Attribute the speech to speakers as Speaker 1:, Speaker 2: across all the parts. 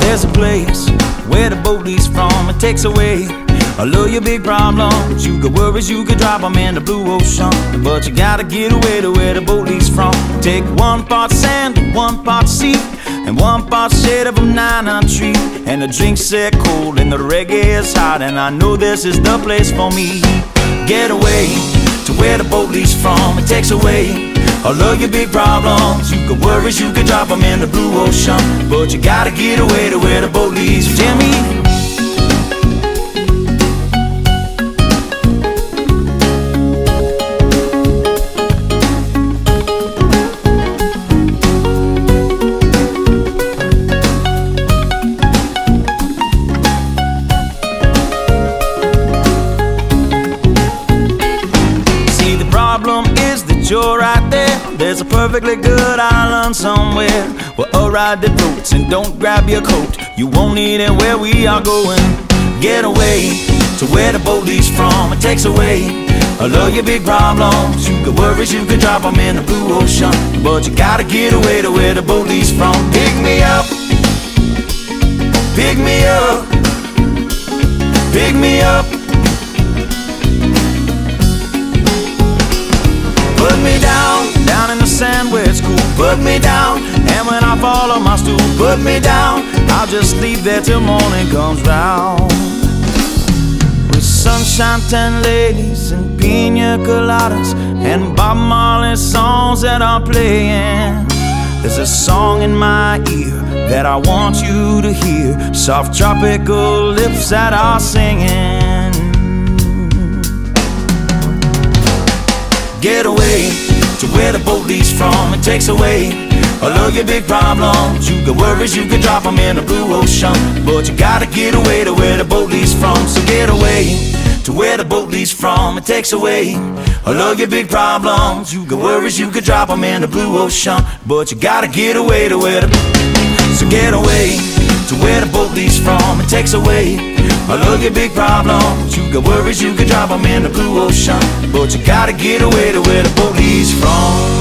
Speaker 1: There's a place where the boat from, it takes away all of your big problems. You got worries, you could drop them in the blue ocean. But you gotta get away to where the boat leaves from. Take one part sand, one part sea. And one part shade of a nine-on tree And the drinks set cold and the reggae is hot And I know this is the place for me Get away to where the boat leaves from It takes away all of your big problems You could worries, you could drop them in the blue ocean But you gotta get away to where the boat leaves Jimmy you're right there. There's a perfectly good island somewhere where a ride the boats and don't grab your coat. You won't need it where we are going. Get away to where the boat leaves from. It takes away all of your big problems. You could worries, you could drop them in the blue ocean. But you gotta get away to where the boat leaves from. Pick me up, pick me up, pick me up. Put me down, and when I fall on my stool Put me down, I'll just sleep there till morning comes round. With sunshine, ten ladies and pina coladas And Bob Marley songs that are playing. There's a song in my ear that I want you to hear. Soft tropical lips that are singing. Get away to where the boat leaves from. It takes away all of your big problems. You got worries, you can drop them in the blue ocean. But you gotta get away to where the boat leaves from. So get away to where the boat leaves from. It takes away all of your big problems. You got worries, you can drop them in the blue ocean. But you gotta get away to where the. So get away to where the boat leaves from. It takes away all of your big problems. You got worries, you can drop them in the blue ocean. But you gotta get away to where the boat leaves from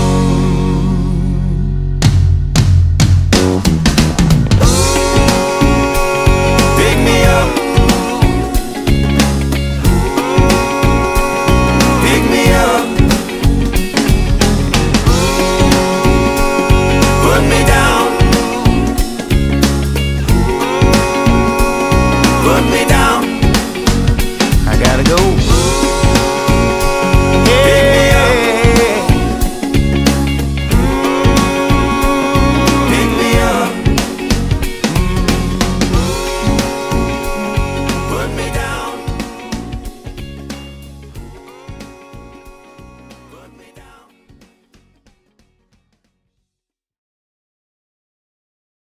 Speaker 1: but me